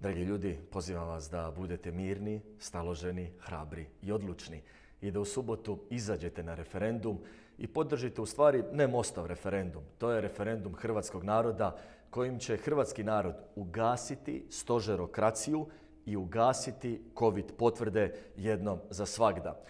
Dragi ljudi, pozivam vas da budete mirni, staloženi, hrabri i odlučni i da u subotu izađete na referendum i podržite u stvari ne Mostov referendum. To je referendum hrvatskog naroda kojim će hrvatski narod ugasiti stožerokraciju i ugasiti covid potvrde jednom za svagda.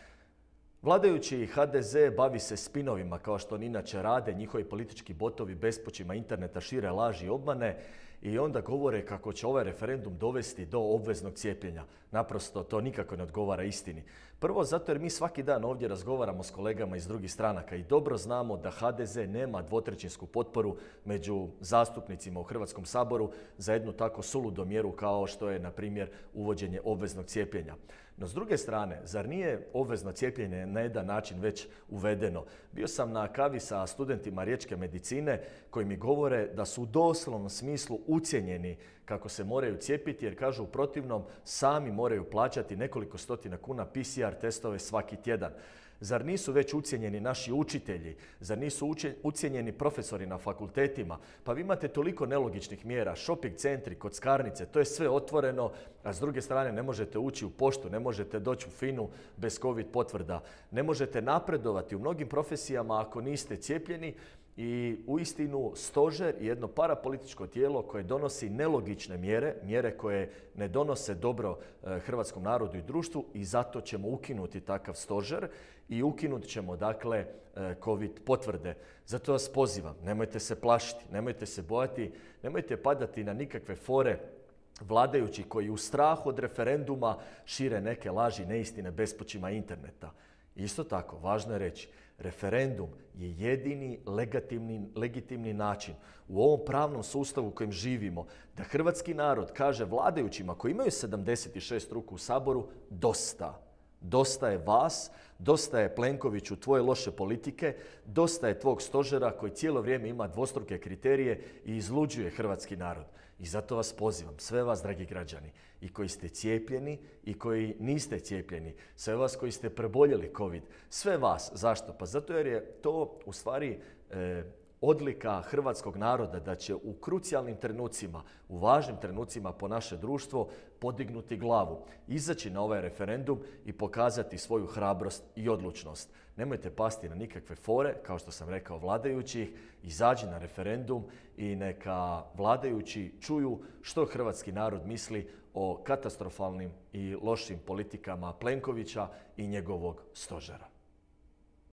Vladajući HDZ bavi se spinovima kao što oni inače rade, njihovi politički botovi bespočima interneta šire laži i obmane i onda govore kako će ovaj referendum dovesti do obveznog cijepljenja. Naprosto to nikako ne odgovara istini. Prvo zato jer mi svaki dan ovdje razgovaramo s kolegama iz drugih stranaka i dobro znamo da HDZ nema dvotrećinsku potporu među zastupnicima u Hrvatskom saboru za jednu tako suludu mjeru kao što je, na primjer, uvođenje obveznog cijepljenja. No s druge strane, zar nije obvezno cijepljenje na jedan način već uvedeno? Bio sam na kavi sa studentima riječke medicine koji mi govore da su u doslovnom smislu ucijenjeni kako se moraju cijepiti jer kažu u protivnom sami moraju plaćati nekoliko stotina kuna PCR testove svaki tjedan. Zar nisu već ucijenjeni naši učitelji? Zar nisu ucijenjeni profesori na fakultetima? Pa vi imate toliko nelogičnih mjera, shopping centri, kockarnice, to je sve otvoreno, a s druge strane ne možete ući u poštu, ne možete doći u FINU bez COVID potvrda, ne možete napredovati u mnogim profesijama ako niste cijepljeni, i uistinu stožer je jedno parapolitičko tijelo koje donosi nelogične mjere, mjere koje ne donose dobro e, hrvatskom narodu i društvu i zato ćemo ukinuti takav stožer i ukinut ćemo dakle e, covid potvrde. Zato vas pozivam, nemojte se plašiti, nemojte se bojati, nemojte padati na nikakve fore vladajući koji u strahu od referenduma šire neke laži, neistine bespočima interneta. Isto tako, važno je reći, referendum je jedini legitimni način u ovom pravnom sustavu u kojem živimo da hrvatski narod kaže vladajućima koji imaju 76 ruku u saboru dosta. Dosta je vas, dosta je Plenkoviću tvoje loše politike, dosta je tvog stožera koji cijelo vrijeme ima dvostruke kriterije i izluđuje hrvatski narod. I zato vas pozivam, sve vas dragi građani, i koji ste cijepljeni i koji niste cijepljeni, sve vas koji ste preboljeli COVID, sve vas. Zašto? Pa zato jer je to u stvari e, odlika hrvatskog naroda da će u krucijalnim trenucima, u važnim trenucima po naše društvo podignuti glavu, izaći na ovaj referendum i pokazati svoju hrabrost i odlučnost. Nemojte pasti na nikakve fore, kao što sam rekao vladajućih, izađi na referendum i neka vladajući čuju što hrvatski narod misli o katastrofalnim i lošim politikama Plenkovića i njegovog stožera.